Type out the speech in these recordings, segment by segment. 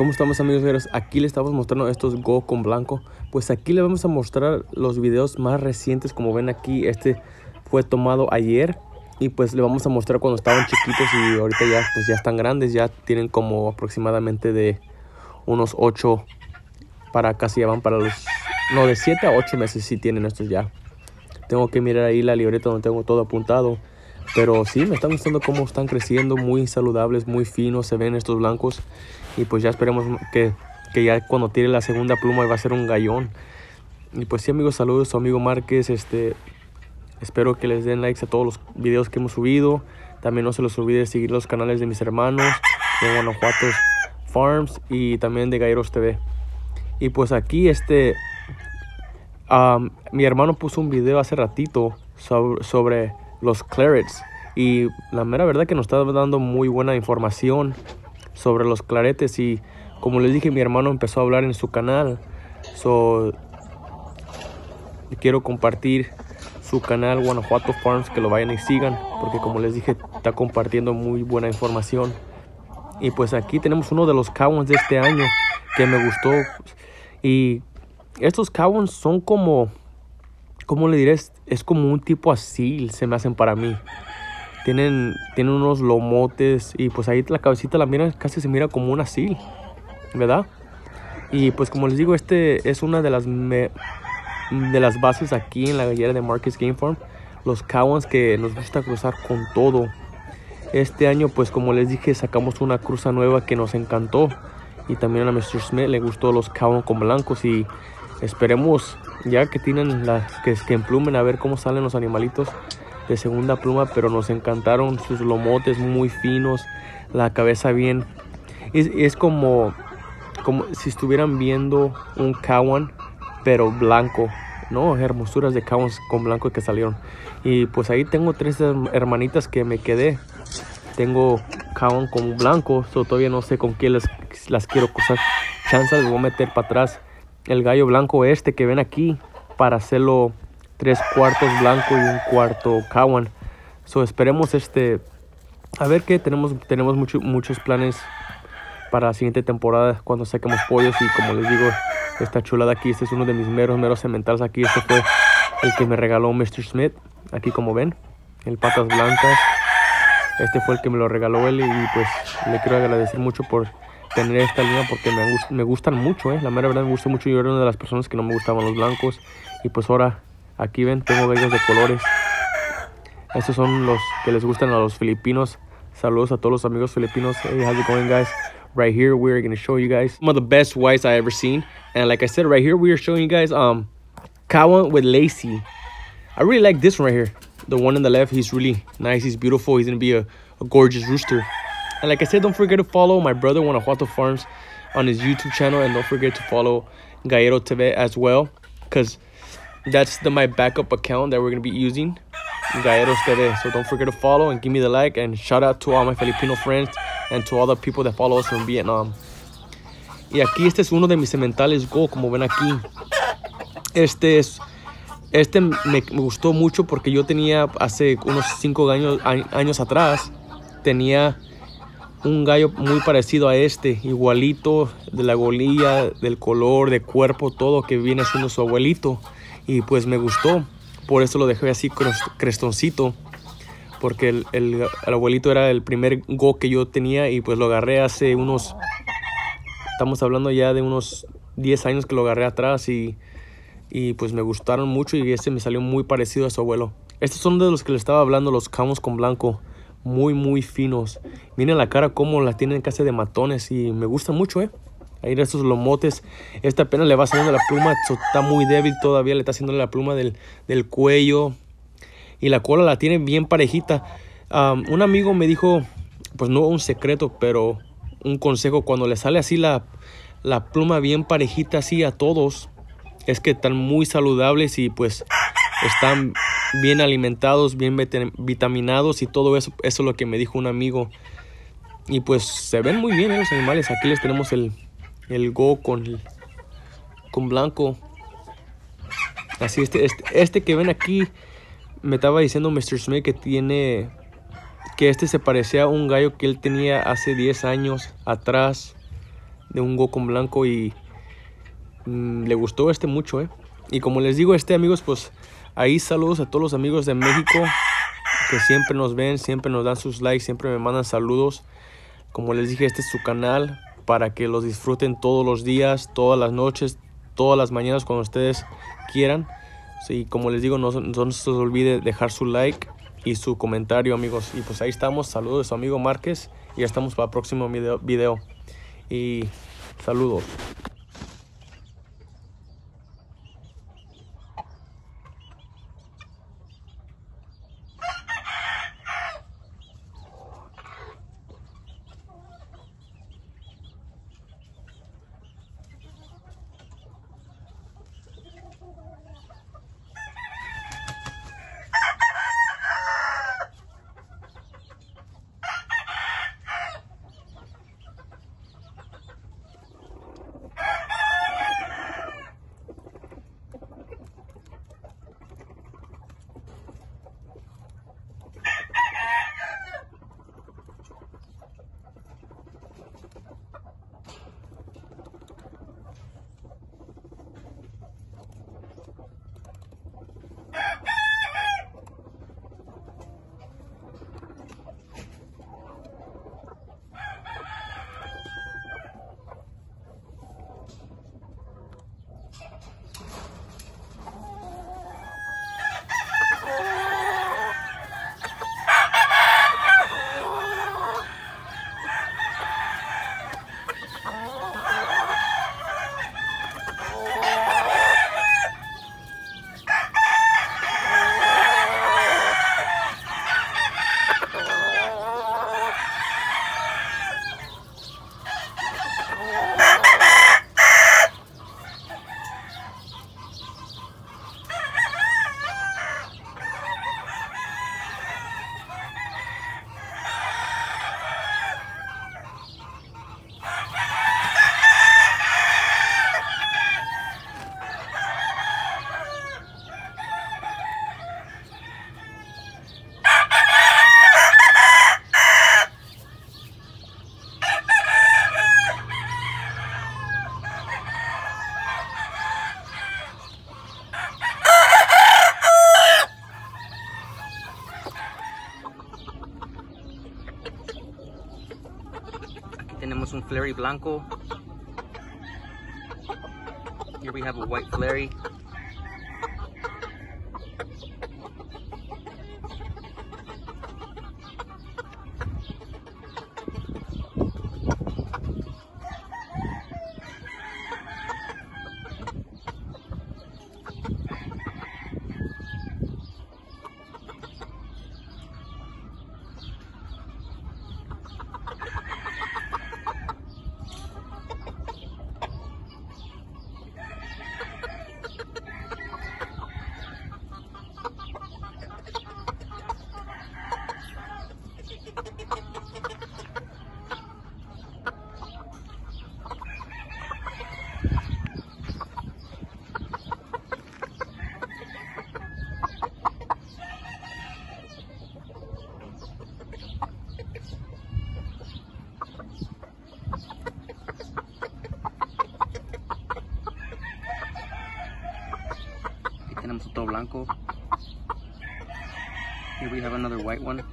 ¿Cómo estamos amigos guerreros? Aquí les estamos mostrando estos Go con blanco. Pues aquí les vamos a mostrar los videos más recientes. Como ven aquí, este fue tomado ayer. Y pues le vamos a mostrar cuando estaban chiquitos y ahorita ya, pues ya están grandes. Ya tienen como aproximadamente de unos 8 para casi ya van para los... No, de 7 a 8 meses si tienen estos ya. Tengo que mirar ahí la libreta donde tengo todo apuntado. Pero sí, me están gustando cómo están creciendo, muy saludables, muy finos, se ven estos blancos. Y pues ya esperemos que, que ya cuando tire la segunda pluma va a ser un gallón. Y pues sí amigos, saludos a su amigo Márquez. Este, espero que les den likes a todos los videos que hemos subido. También no se los olvide seguir los canales de mis hermanos, de Guanajuato Farms y también de Galleros TV. Y pues aquí este, mi hermano puso un video hace ratito sobre, sobre los clarets. Y la mera verdad que nos está dando muy buena información sobre los claretes. Y como les dije, mi hermano empezó a hablar en su canal. So, quiero compartir su canal Guanajuato Farms, que lo vayan y sigan. Porque como les dije, está compartiendo muy buena información. Y pues aquí tenemos uno de los cowens de este año que me gustó. Y estos cowens son como ¿cómo le diré? Es, como un tipo así, se me hacen para mí. Tienen, tienen unos lomotes y pues ahí la cabecita la mira, casi se mira como un asil, ¿verdad? Y pues como les digo, este es una de las, de las bases aquí en la gallera de Marcus Game Farm. Los Cowans que nos gusta cruzar con todo. Este año pues como les dije sacamos una cruza nueva que nos encantó. Y también a Mr. Smith le gustó los Cowans con blancos y esperemos ya que tienen las que, que emplumen a ver cómo salen los animalitos de segunda pluma pero nos encantaron sus lomotes muy finos la cabeza bien. Es, es como como si estuvieran viendo un kawan pero blanco no hermosuras de kawans con blanco que salieron. Y pues ahí tengo tres hermanitas que me quedé. Tengo kawan con blanco so todavía no sé con qué las, las quiero cruzar. Chances voy a meter para atrás el gallo blanco este que ven aquí para hacerlo tres cuartos blanco y un cuarto kawan. So esperemos este a ver qué tenemos tenemos muchos planes para la siguiente temporada cuando saquemos pollos y como les digo esta chulada aquí este es uno de mis meros meros cementales aquí este fue el que me regaló Mr. Smith aquí como ven el patas blancas este fue el que me lo regaló él y pues le quiero agradecer mucho por tener esta línea porque me, me gustan mucho, ¿eh? La mera verdad me gusta mucho. Yo era una de las personas que no me gustaban los blancos. Y pues ahora, aquí ven, tengo de colores. Estos son los que les gustan a los filipinos. Saludos a todos los amigos filipinos. Hey, how's it going, guys? Right here, we're going to show you guys some of the best whites I ever seen. And like I said, right here, we are showing you guys um, Cowan with Lacey. I really like this one right here. The one on the left, he's really nice. He's beautiful. He's going to be a gorgeous rooster. And like I said, don't forget to follow my brother Guanajuato Farms on his YouTube channel. And don't forget to follow Gallero TV as well. Because that's the my backup account that we're going to be using. Galleros TV. So don't forget to follow and give me the like. And shout out to all my Filipino friends and to all the people that follow us from Vietnam. Y aquí este es uno de mis sementales Go, como ven aquí. Este es... Este me, me gustó mucho porque yo tenía hace unos 5 años, años atrás, tenía un gallo muy parecido a este, igualito de la golilla, del color, de cuerpo, todo que viene siendo su abuelito. Y pues me gustó, por eso lo dejé así crestoncito, porque el, el, abuelito era el primer go que yo tenía y pues lo agarré hace unos, estamos hablando ya de unos 10 años que lo agarré atrás y, y pues me gustaron mucho y este me salió muy parecido a su abuelo. Estos son de los que le estaba hablando, los camos con blanco muy muy finos. Miren la cara como la tienen casi de matones y me gusta mucho, eh. Ahí estos lomotes. Esta apenas le va saliendo la pluma, está muy débil todavía, le está haciendo la pluma del, del cuello. Y la cola la tiene bien parejita. un amigo me dijo, pues no un secreto, pero un consejo, cuando le sale así la, la pluma bien parejita así a todos, es que están muy saludables y pues están bien alimentados, bien vitaminados y todo eso, eso es lo que me dijo un amigo. Y pues se ven muy bien ¿eh? los animales. Aquí les tenemos el, el Go con, blanco. Así, este, este, este que ven aquí, me estaba diciendo Mr. Smith que tiene, que este se parecía a un gallo que él tenía hace 10 años atrás. de un Go con blanco y mm, le gustó este mucho, ¿eh? Y como les digo, este amigos, pues ahí saludos a todos los amigos de México que siempre nos ven, siempre nos dan sus likes, siempre me mandan saludos. Como les dije, este es su canal para que los disfruten todos los días, todas las noches, todas las mañanas cuando ustedes quieran. Sí, como les digo, no, no se olvide dejar su like y su comentario, amigos. Y pues ahí estamos. Saludos de su amigo Márquez. Y ya estamos para el próximo video. video. Y saludos. Tenemos un flary blanco. Here we have a white flary. Otro blanco. Here we have another white one.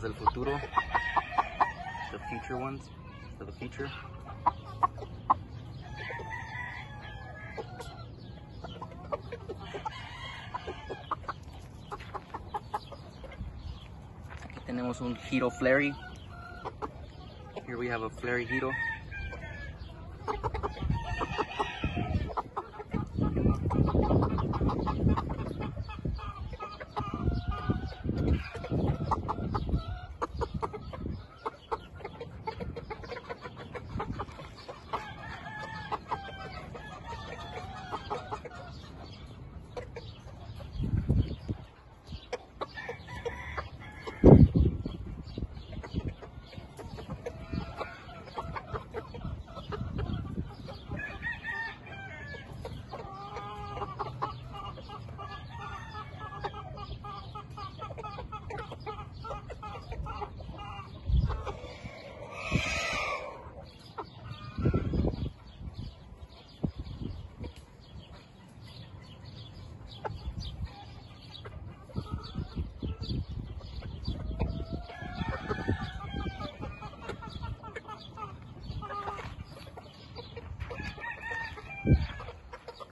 Los del futuro, the future ones, for the future. Aquí tenemos un Hero Flary. Here we have a Flary Hero.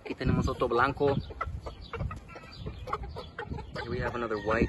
Aquí tenemos otro blanco. Here we have another white.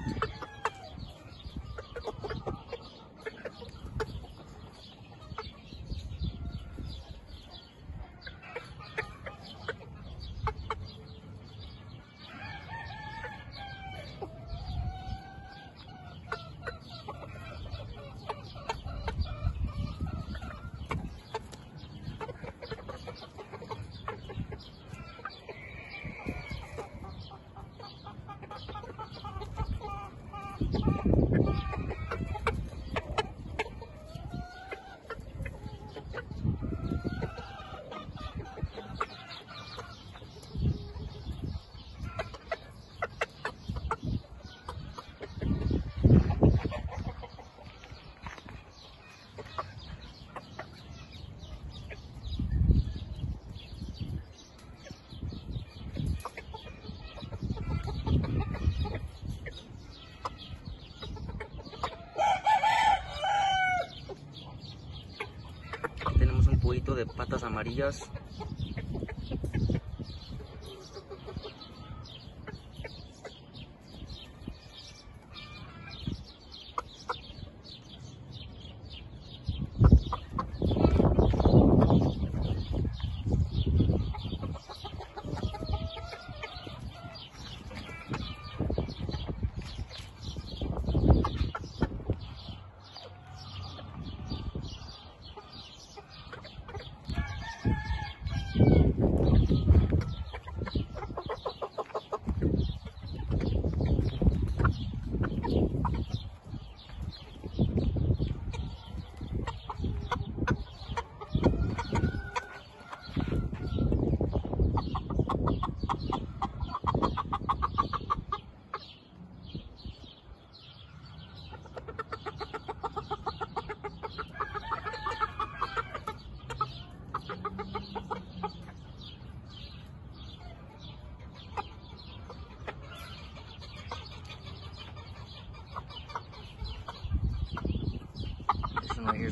Amarillas.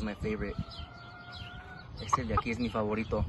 My favorite. Este de aquí es mi favorito.